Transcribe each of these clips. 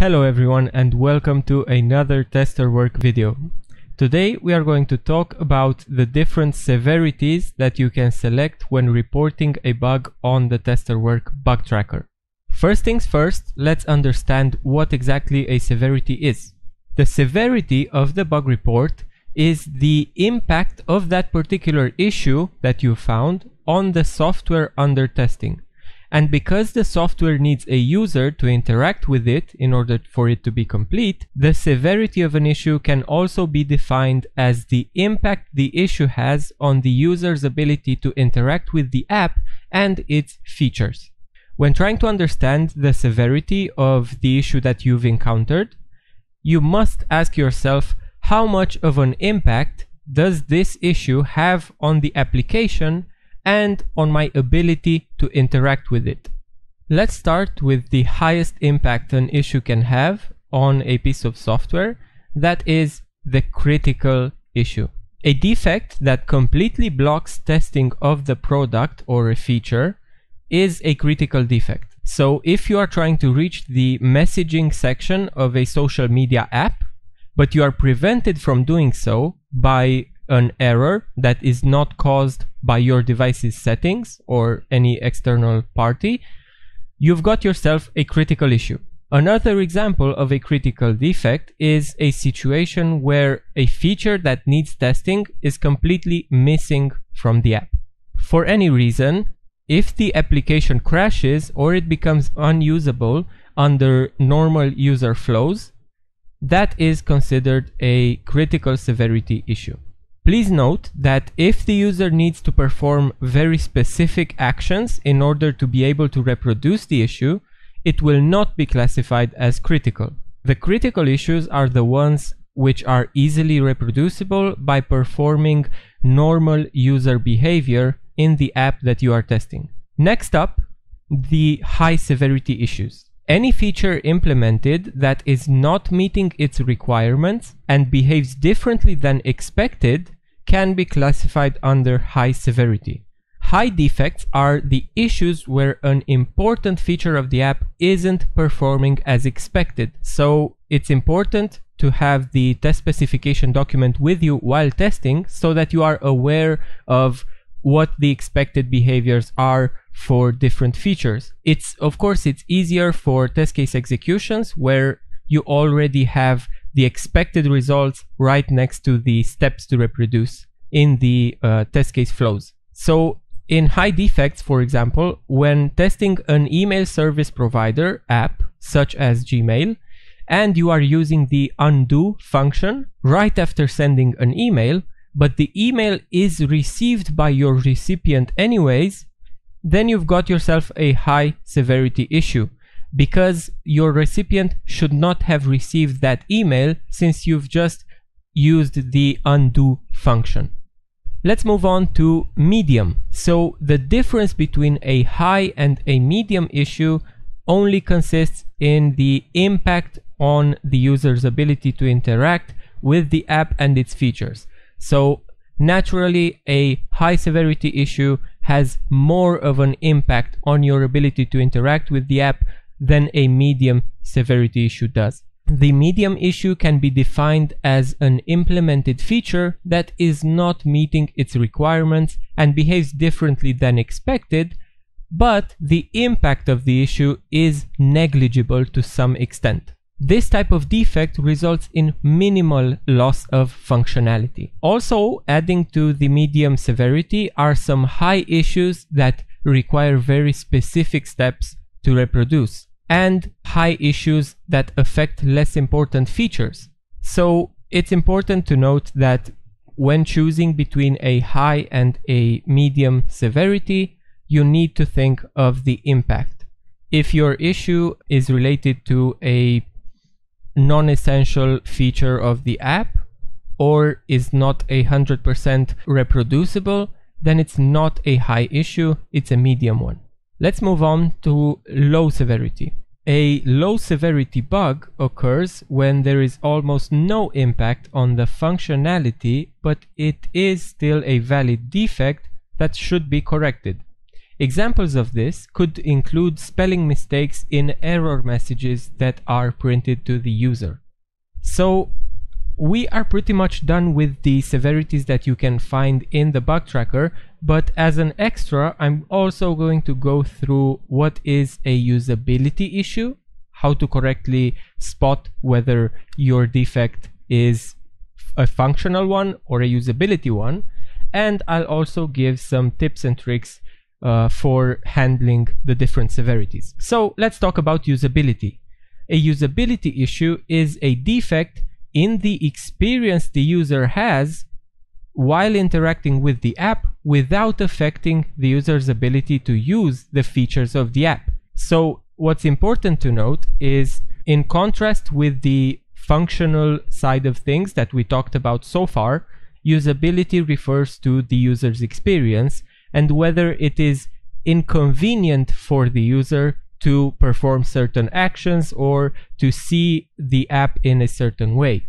Hello everyone and welcome to another tester work video. Today we are going to talk about the different severities that you can select when reporting a bug on the tester work bug tracker. First things first, let's understand what exactly a severity is. The severity of the bug report is the impact of that particular issue that you found on the software under testing. And because the software needs a user to interact with it in order for it to be complete, the severity of an issue can also be defined as the impact the issue has on the user's ability to interact with the app and its features. When trying to understand the severity of the issue that you've encountered, you must ask yourself how much of an impact does this issue have on the application and on my ability to interact with it. Let's start with the highest impact an issue can have on a piece of software, that is the critical issue. A defect that completely blocks testing of the product or a feature is a critical defect. So if you are trying to reach the messaging section of a social media app, but you are prevented from doing so by an error that is not caused by your device's settings or any external party, you've got yourself a critical issue. Another example of a critical defect is a situation where a feature that needs testing is completely missing from the app. For any reason, if the application crashes or it becomes unusable under normal user flows, that is considered a critical severity issue. Please note that if the user needs to perform very specific actions in order to be able to reproduce the issue, it will not be classified as critical. The critical issues are the ones which are easily reproducible by performing normal user behavior in the app that you are testing. Next up, the high severity issues. Any feature implemented that is not meeting its requirements and behaves differently than expected can be classified under high severity. High defects are the issues where an important feature of the app isn't performing as expected. So it's important to have the test specification document with you while testing so that you are aware of what the expected behaviors are for different features. It's, of course, it's easier for test case executions where you already have the expected results right next to the steps to reproduce in the uh, test case flows. So in high defects, for example, when testing an email service provider app, such as Gmail, and you are using the undo function right after sending an email, but the email is received by your recipient anyways, then you've got yourself a high severity issue because your recipient should not have received that email since you've just used the undo function. Let's move on to medium. So the difference between a high and a medium issue only consists in the impact on the user's ability to interact with the app and its features. So naturally a high severity issue has more of an impact on your ability to interact with the app than a medium severity issue does. The medium issue can be defined as an implemented feature that is not meeting its requirements and behaves differently than expected, but the impact of the issue is negligible to some extent. This type of defect results in minimal loss of functionality. Also, adding to the medium severity are some high issues that require very specific steps to reproduce and high issues that affect less important features. So it's important to note that when choosing between a high and a medium severity, you need to think of the impact. If your issue is related to a non-essential feature of the app or is not a hundred percent reproducible, then it's not a high issue, it's a medium one. Let's move on to low severity. A low severity bug occurs when there is almost no impact on the functionality, but it is still a valid defect that should be corrected. Examples of this could include spelling mistakes in error messages that are printed to the user. So we are pretty much done with the severities that you can find in the bug tracker, but as an extra, I'm also going to go through what is a usability issue, how to correctly spot whether your defect is a functional one or a usability one, and I'll also give some tips and tricks uh, for handling the different severities. So let's talk about usability. A usability issue is a defect in the experience the user has while interacting with the app without affecting the user's ability to use the features of the app. So what's important to note is in contrast with the functional side of things that we talked about so far, usability refers to the user's experience and whether it is inconvenient for the user to perform certain actions or to see the app in a certain way.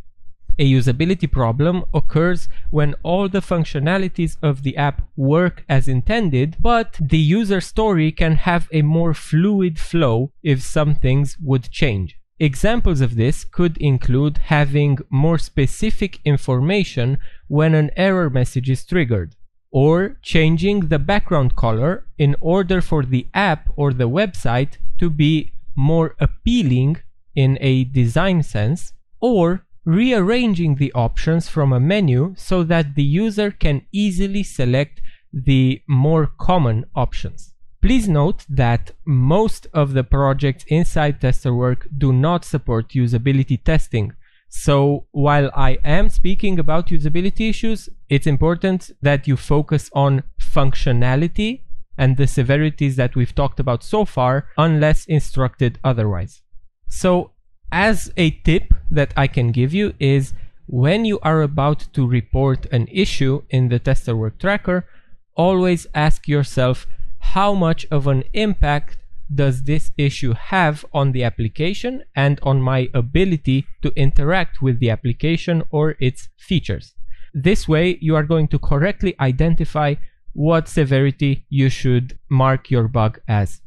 A usability problem occurs when all the functionalities of the app work as intended, but the user story can have a more fluid flow if some things would change. Examples of this could include having more specific information when an error message is triggered, or changing the background color in order for the app or the website to be more appealing in a design sense, or rearranging the options from a menu so that the user can easily select the more common options. Please note that most of the projects inside Testerwork do not support usability testing. So while I am speaking about usability issues, it's important that you focus on functionality and the severities that we've talked about so far unless instructed otherwise. So as a tip that I can give you is when you are about to report an issue in the Testerwork tracker, always ask yourself how much of an impact does this issue have on the application and on my ability to interact with the application or its features. This way, you are going to correctly identify what severity you should mark your bug as.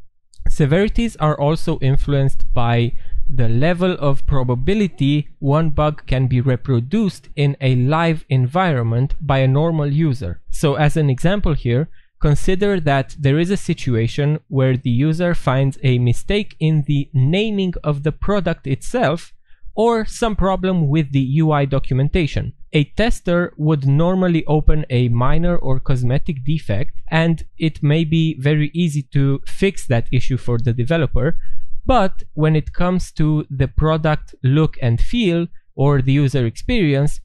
Severities are also influenced by the level of probability one bug can be reproduced in a live environment by a normal user. So as an example here, consider that there is a situation where the user finds a mistake in the naming of the product itself or some problem with the UI documentation. A tester would normally open a minor or cosmetic defect and it may be very easy to fix that issue for the developer but when it comes to the product look and feel or the user experience,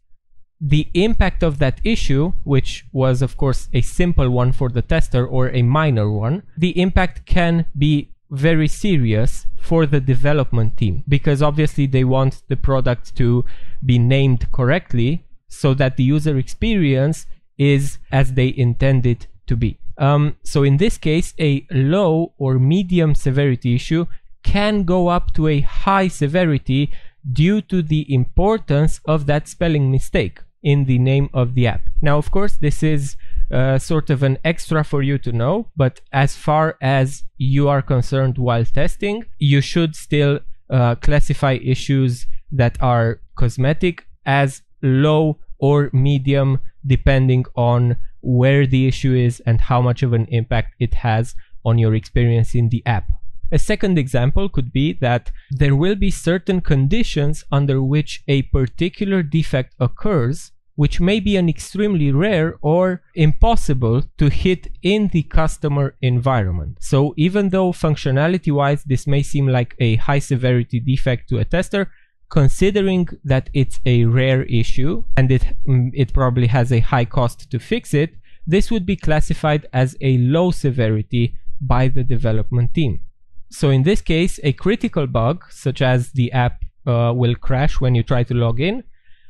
the impact of that issue, which was of course a simple one for the tester or a minor one, the impact can be very serious for the development team because obviously they want the product to be named correctly so that the user experience is as they intend it to be. Um, so in this case, a low or medium severity issue can go up to a high severity due to the importance of that spelling mistake in the name of the app. Now, of course, this is uh, sort of an extra for you to know, but as far as you are concerned while testing, you should still uh, classify issues that are cosmetic as low or medium, depending on where the issue is and how much of an impact it has on your experience in the app. A second example could be that there will be certain conditions under which a particular defect occurs which may be an extremely rare or impossible to hit in the customer environment. So even though functionality wise this may seem like a high severity defect to a tester, considering that it's a rare issue and it, mm, it probably has a high cost to fix it, this would be classified as a low severity by the development team. So in this case, a critical bug, such as the app uh, will crash when you try to log in,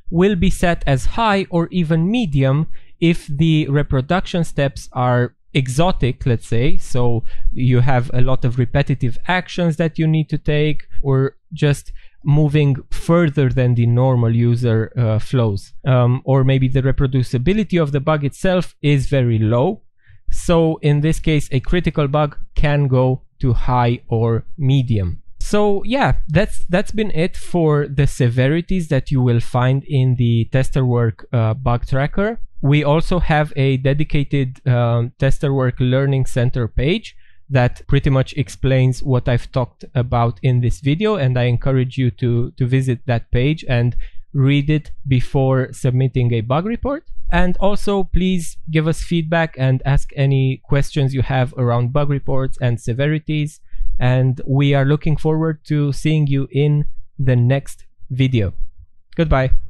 will be set as high or even medium if the reproduction steps are exotic, let's say. So you have a lot of repetitive actions that you need to take or just moving further than the normal user uh, flows. Um, or maybe the reproducibility of the bug itself is very low So in this case, a critical bug can go to high or medium. So yeah, that's that's been it for the severities that you will find in the TesterWork uh, bug tracker. We also have a dedicated um, TesterWork Learning Center page that pretty much explains what I've talked about in this video and I encourage you to, to visit that page and read it before submitting a bug report. And also please give us feedback and ask any questions you have around bug reports and severities. And we are looking forward to seeing you in the next video. Goodbye.